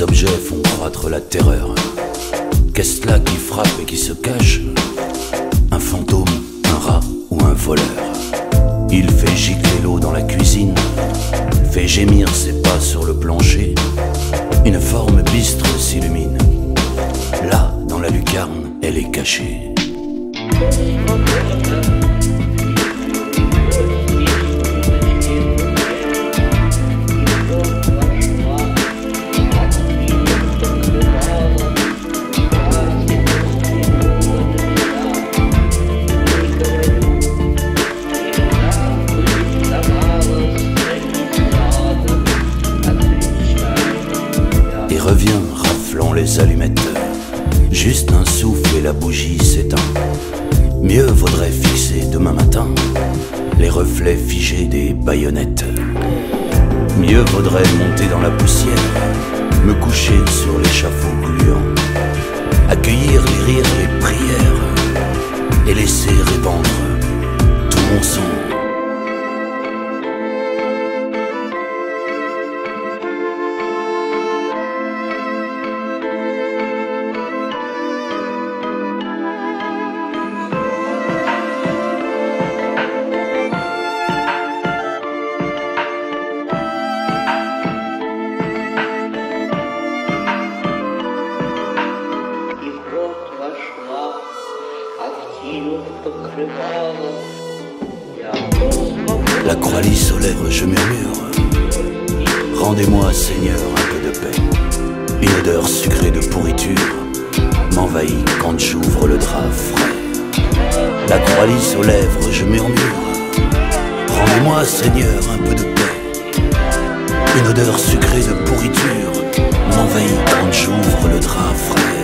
Objets font croître la terreur. Qu'est-ce là qui frappe et qui se cache? Un fantôme, un rat ou un voleur Il fait gicler l'eau dans la cuisine, fait gémir ses pas sur le plancher. Une forme bistre s'illumine. Là, dans la lucarne, elle est cachée. Revient raflant les allumettes. Juste un souffle et la bougie s'éteint. Mieux vaudrait fixer demain matin les reflets figés des baïonnettes. Mieux vaudrait monter dans la poussière, me coucher sur l'échafaud gluant, accueillir les rires, les prières et laisser répandre tout mon sang. La croix lisse aux lèvres, je murmure. Rendez-moi, Seigneur, un peu de paix. Une odeur sucrée de pourriture m'envahit quand j'ouvre le drap frais. La croix lisse aux lèvres, je murmure. Rendez-moi, Seigneur, un peu de paix. Une odeur sucrée de pourriture m'envahit quand j'ouvre le drap frais.